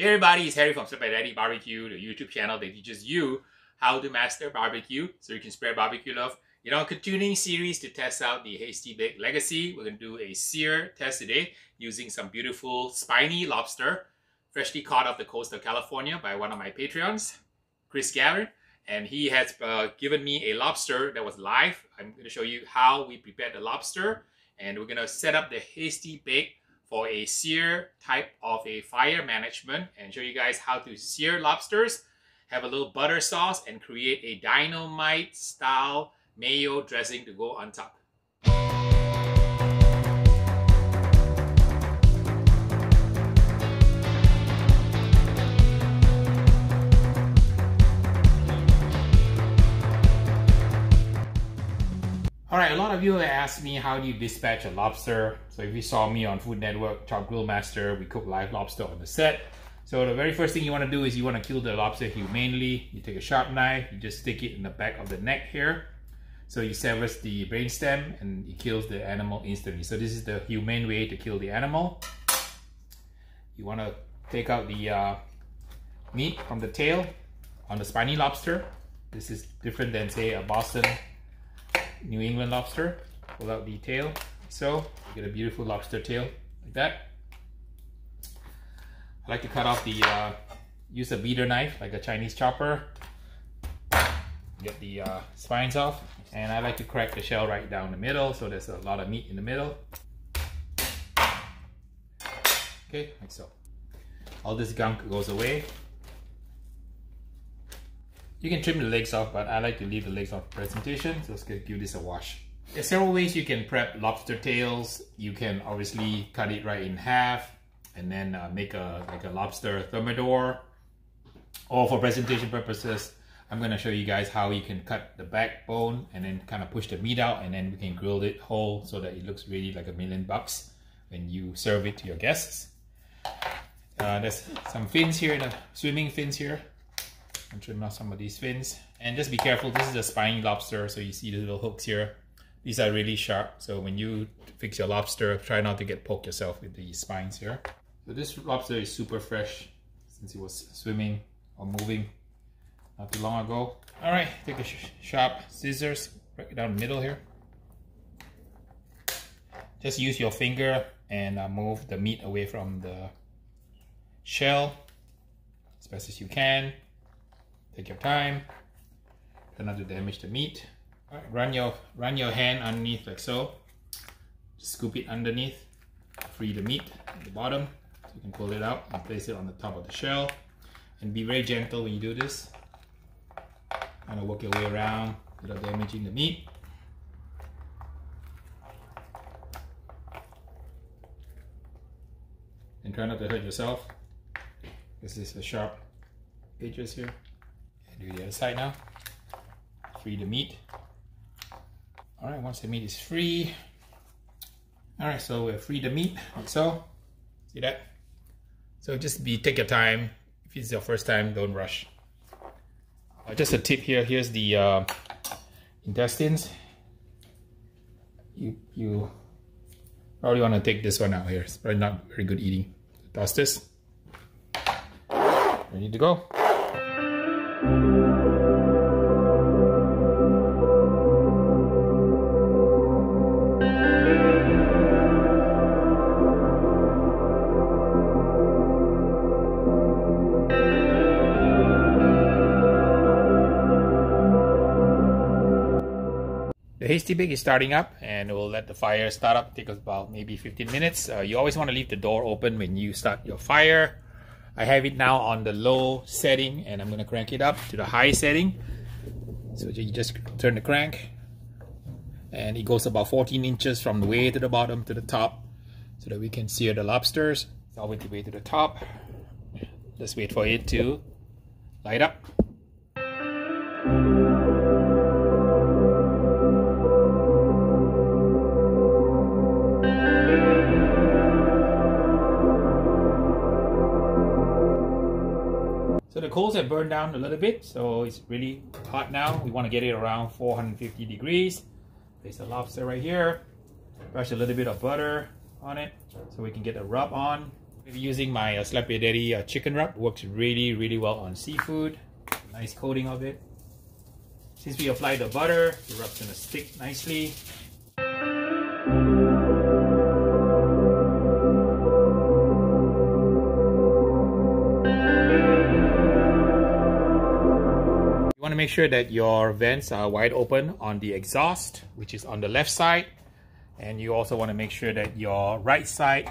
Hey everybody, it's Harry from Daddy Barbecue, the YouTube channel that teaches you how to master barbecue so you can spread barbecue love. In our continuing series to test out the Hasty Bake Legacy, we're going to do a sear test today using some beautiful spiny lobster freshly caught off the coast of California by one of my Patreons, Chris Garin. And he has uh, given me a lobster that was live. I'm going to show you how we prepared the lobster and we're going to set up the Hasty Bake for a sear type of a fire management and show you guys how to sear lobsters, have a little butter sauce, and create a dynamite style mayo dressing to go on top. All right, a lot of you have asked me how do you dispatch a lobster. So if you saw me on Food Network, Chopped Grill Master, we cook live lobster on the set. So the very first thing you want to do is you want to kill the lobster humanely. You take a sharp knife, you just stick it in the back of the neck here. So you sever the brainstem and it kills the animal instantly. So this is the humane way to kill the animal. You want to take out the uh, meat from the tail on the spiny lobster. This is different than say a Boston New England lobster. Pull out the tail. So you get a beautiful lobster tail like that. I like to cut off the, uh, use a beater knife like a Chinese chopper. Get the uh, spines off. And I like to crack the shell right down the middle so there's a lot of meat in the middle. Okay, like so. All this gunk goes away. You can trim the legs off, but I like to leave the legs off presentation, so let's give this a wash. There's several ways you can prep lobster tails. You can obviously cut it right in half and then uh, make a like a lobster thermidor. Or for presentation purposes, I'm gonna show you guys how you can cut the backbone and then kind of push the meat out and then we can grill it whole so that it looks really like a million bucks when you serve it to your guests. Uh, there's some fins here, the swimming fins here trim off some of these fins. And just be careful, this is a spiny lobster, so you see the little hooks here. These are really sharp, so when you fix your lobster, try not to get poked yourself with these spines here. So this lobster is super fresh since it was swimming or moving not too long ago. All right, take a sh sharp scissors, break it down the middle here. Just use your finger and uh, move the meat away from the shell as best as you can. Take your time. Try not to damage the meat. Run your run your hand underneath like so. Just scoop it underneath. Free the meat at the bottom. So you can pull it out and place it on the top of the shell. And be very gentle when you do this. Kind of work your way around without damaging the meat. And try not to hurt yourself. This is the sharp edges here do the other side now. Free the meat. All right, once the meat is free. All right, so we free the meat, like so. See that? So just be take your time. If it's your first time, don't rush. Uh, just a tip here. Here's the uh, intestines. You you probably want to take this one out here. It's probably not very good eating. Toss this. Ready to go. Hasty Bake is starting up and we'll let the fire start up. Take about maybe 15 minutes. Uh, you always want to leave the door open when you start your fire. I have it now on the low setting and I'm going to crank it up to the high setting. So you just turn the crank and it goes about 14 inches from the way to the bottom to the top so that we can sear the lobsters all the way to the top. Just wait for it to light up. Coals have burned down a little bit, so it's really hot now. We want to get it around 450 degrees. Place the lobster right here. Brush a little bit of butter on it so we can get a rub on. Using my uh, Daddy uh, chicken rub works really, really well on seafood. Nice coating of it. Since we applied the butter, the rub's gonna stick nicely. Make sure that your vents are wide open on the exhaust, which is on the left side. And you also want to make sure that your right side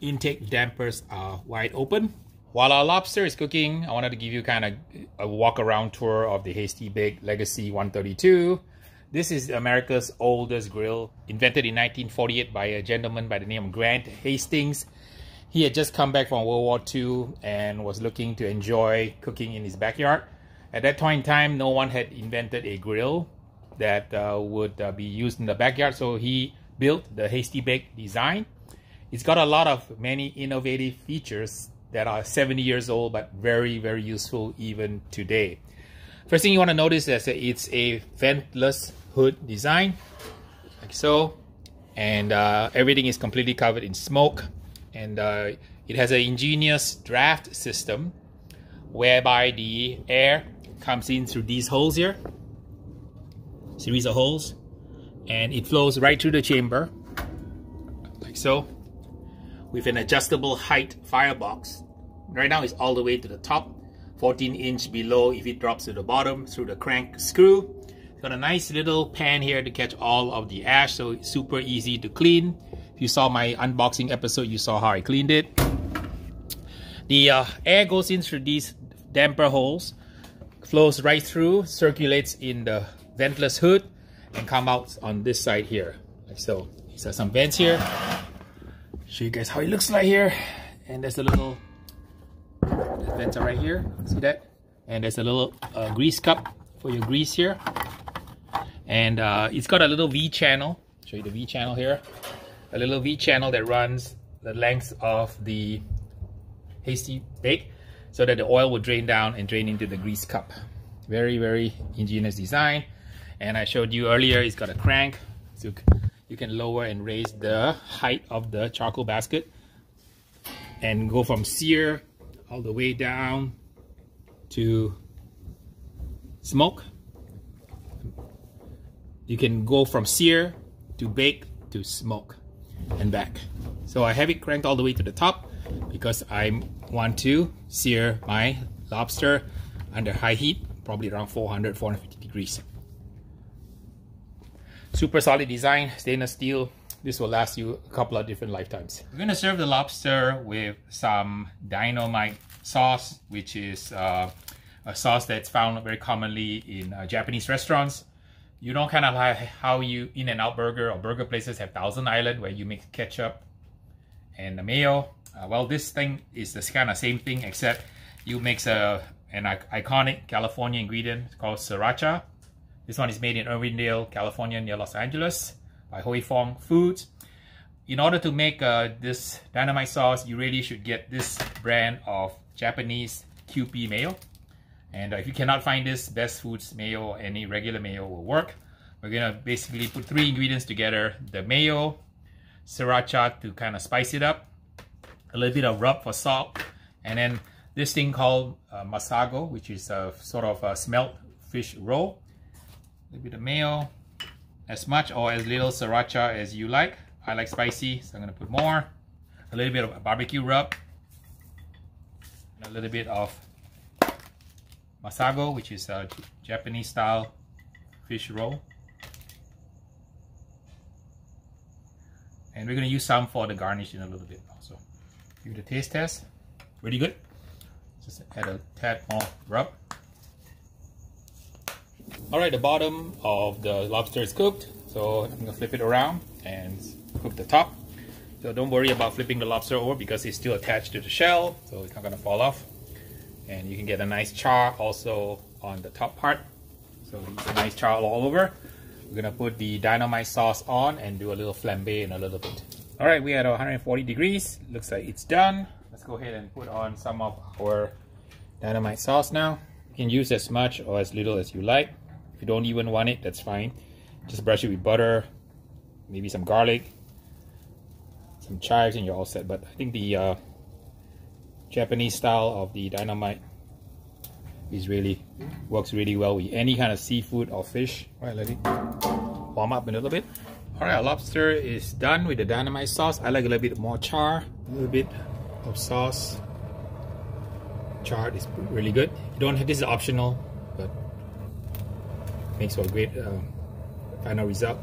intake dampers are wide open. While our lobster is cooking, I wanted to give you kind of a walk around tour of the Hasty Bake Legacy 132. This is America's oldest grill, invented in 1948 by a gentleman by the name of Grant Hastings. He had just come back from World War II and was looking to enjoy cooking in his backyard. At that point in time, no one had invented a grill that uh, would uh, be used in the backyard, so he built the Hasty Bake design. It's got a lot of many innovative features that are 70 years old, but very, very useful even today. First thing you want to notice is that it's a ventless hood design, like so. And uh, everything is completely covered in smoke. And uh, it has an ingenious draft system whereby the air comes in through these holes here. Series of holes. And it flows right through the chamber. Like so. With an adjustable height firebox. Right now it's all the way to the top. 14 inch below if it drops to the bottom through the crank screw. Got a nice little pan here to catch all of the ash so it's super easy to clean. If you saw my unboxing episode you saw how I cleaned it. The uh, air goes in through these damper holes flows right through, circulates in the ventless hood, and come out on this side here, like so. Are some vents here. Show you guys how it looks like here. And there's a little vents are right here. See that? And there's a little uh, grease cup for your grease here. And uh, it's got a little V channel. Show you the V channel here. A little V channel that runs the length of the hasty bake so that the oil will drain down and drain into the grease cup. Very, very ingenious design. And I showed you earlier, it's got a crank. So you can lower and raise the height of the charcoal basket and go from sear all the way down to smoke. You can go from sear to bake to smoke and back. So I have it cranked all the way to the top because I want to sear my lobster under high heat, probably around 400, 450 degrees. Super solid design, stainless steel. This will last you a couple of different lifetimes. We're gonna serve the lobster with some dynamite sauce, which is uh, a sauce that's found very commonly in uh, Japanese restaurants. You know kind of like how you In-N-Out Burger or burger places have Thousand Island where you mix ketchup and the mayo. Uh, well, this thing is the kind of same thing, except you mix a, an iconic California ingredient called sriracha. This one is made in Irwindale, California, near Los Angeles by Huy Fong Foods. In order to make uh, this dynamite sauce, you really should get this brand of Japanese Kewpie mayo. And uh, if you cannot find this, Best Foods mayo or any regular mayo will work. We're gonna basically put three ingredients together. The mayo, sriracha to kind of spice it up, a little bit of rub for salt, and then this thing called uh, masago, which is a sort of a smelt fish roll. A little bit of mayo, as much or as little sriracha as you like. I like spicy, so I'm gonna put more. A little bit of barbecue rub, a little bit of masago, which is a Japanese style fish roll. And we're gonna use some for the garnish in a little bit also. Give it a taste test. Pretty good. Just add a tad more rub. All right, the bottom of the lobster is cooked. So I'm gonna flip it around and cook the top. So don't worry about flipping the lobster over because it's still attached to the shell, so it's not gonna fall off. And you can get a nice char also on the top part. So it's a nice char all over. We're gonna put the dynamite sauce on and do a little flambe in a little bit. All right, we at 140 degrees. Looks like it's done. Let's go ahead and put on some of our dynamite sauce now. You can use as much or as little as you like. If you don't even want it, that's fine. Just brush it with butter, maybe some garlic, some chives, and you're all set. But I think the uh, Japanese style of the dynamite is really works really well with any kind of seafood or fish. All right, let it warm up a little bit. All right, lobster is done with the dynamite sauce. I like a little bit more char, a little bit of sauce. Char is really good. You don't have this is optional, but makes for a great uh, final result.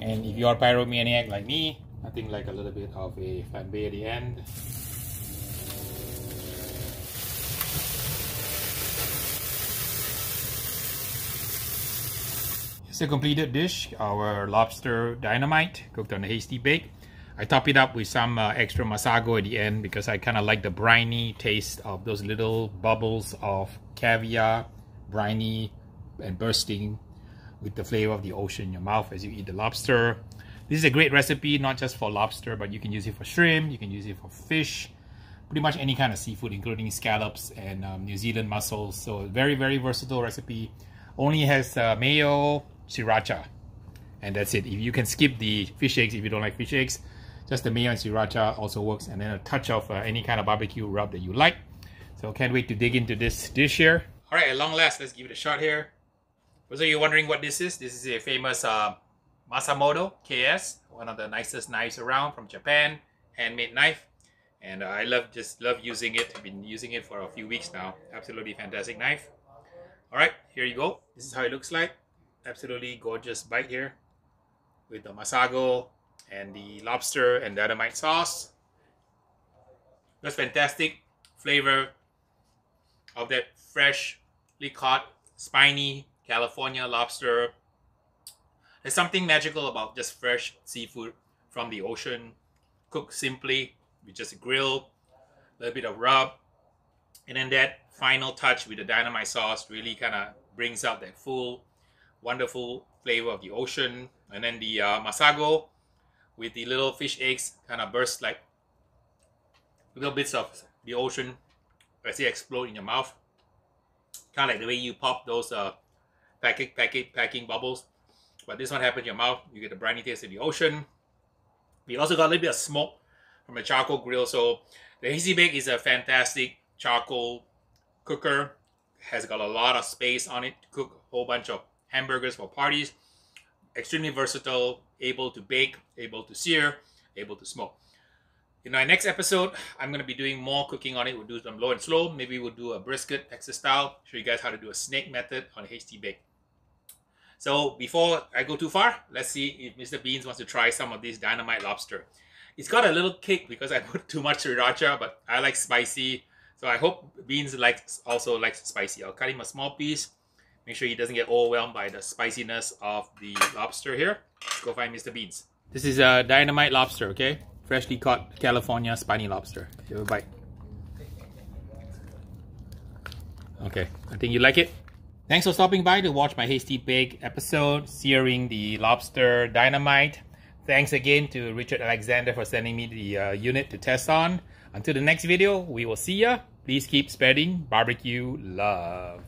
And if you are pyromaniac like me, i think like a little bit of a flambe at the end. A completed dish, our lobster dynamite cooked on a hasty bake. I top it up with some uh, extra masago at the end because I kind of like the briny taste of those little bubbles of caviar, briny and bursting with the flavor of the ocean in your mouth as you eat the lobster. This is a great recipe, not just for lobster, but you can use it for shrimp, you can use it for fish, pretty much any kind of seafood, including scallops and um, New Zealand mussels. So very, very versatile recipe. Only has uh, mayo, sriracha, and that's it. If you can skip the fish eggs if you don't like fish eggs, just the mayo and sriracha also works, and then a touch of uh, any kind of barbecue rub that you like. So can't wait to dig into this dish here. All right, at long last, let's give it a shot here. For those of you wondering what this is, this is a famous uh, Masamoto KS, one of the nicest knives around from Japan, handmade knife. And uh, I love just love using it. I've been using it for a few weeks now. Absolutely fantastic knife. All right, here you go. This is how it looks like. Absolutely gorgeous bite here with the masago and the lobster and dynamite sauce. That's fantastic flavor of that freshly caught, spiny California lobster. There's something magical about just fresh seafood from the ocean, cooked simply with just a grill, a little bit of rub, and then that final touch with the dynamite sauce really kind of brings out that full, wonderful flavor of the ocean. And then the uh, masago with the little fish eggs kind of burst like little bits of the ocean as they explode in your mouth. Kind of like the way you pop those uh, packing, packing, packing bubbles. But this one happens in your mouth. You get the briny taste of the ocean. We also got a little bit of smoke from a charcoal grill. So the Hasty Bake is a fantastic charcoal cooker. Has got a lot of space on it to cook a whole bunch of hamburgers for parties. Extremely versatile, able to bake, able to sear, able to smoke. In our next episode, I'm going to be doing more cooking on it. We'll do some low and slow. Maybe we'll do a brisket Texas style. Show you guys how to do a snake method on Hasty Bake. So before I go too far, let's see if Mr. Beans wants to try some of this dynamite lobster. It's got a little kick because I put too much sriracha, but I like spicy. So I hope Beans likes also likes spicy. I'll cut him a small piece. Make sure he doesn't get overwhelmed by the spiciness of the lobster here. Let's go find Mr. Beans. This is a dynamite lobster, okay? Freshly caught California spiny lobster. Give a bite. Okay, I think you like it. Thanks for stopping by to watch my Hasty Bake episode, searing the lobster dynamite. Thanks again to Richard Alexander for sending me the uh, unit to test on. Until the next video, we will see ya. Please keep spreading barbecue love.